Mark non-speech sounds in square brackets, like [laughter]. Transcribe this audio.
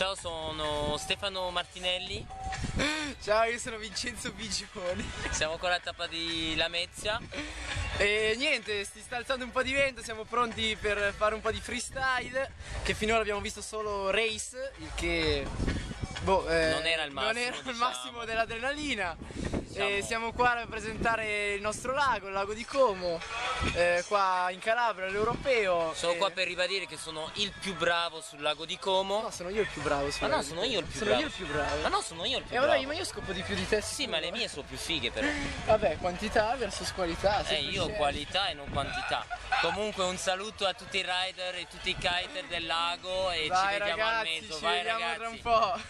Ciao, sono Stefano Martinelli, [laughs] Ciao, io sono Vincenzo Bigioni. siamo con la tappa di Lamezia. E niente, si sta alzando un po' di vento, siamo pronti per fare un po' di freestyle. Che finora abbiamo visto solo race, il che. boh, eh, Non era il massimo, era il diciamo. massimo dell'adrenalina. Diciamo. E siamo qua a rappresentare il nostro lago, il lago di Como, eh, qua in Calabria, l'europeo. Sono E- qua per ribadire che sono il più bravo sul lago di Como. No, sono io il più bravo. Ma no, sono io il più sono bravo. io il più bravo. Ma no, sono io il più E allora bravo. ma io scopo di più di te. Sì, ma le mie sono più fighe però. [laughs] Vabbè, quantità versus qualità. Eh, io ho qualità e non quantità. Comunque un saluto a tutti i rider e tutti i kiter del lago e Vai ci vediamo ragazzi, al mezzo. ci Vai vediamo ragazzi. tra un po'.